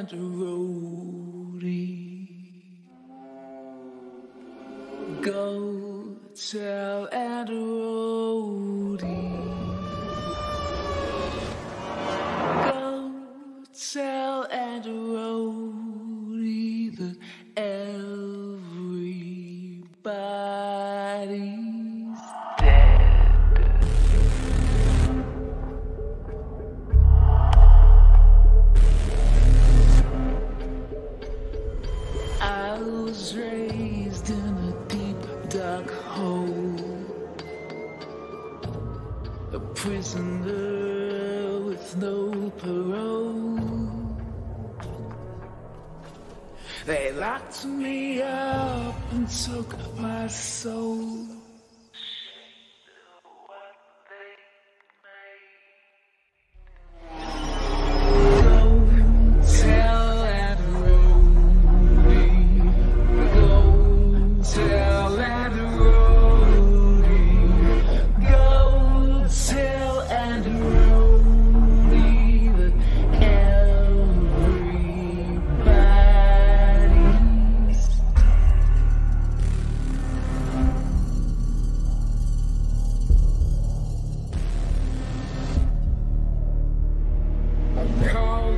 that Rhody. Go tell and prisoner with no parole. They locked me up and took my soul.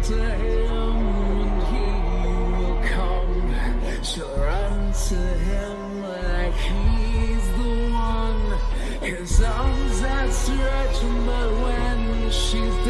To him and he will come. She'll run to him like he's the one. His arms outstretched, but when she's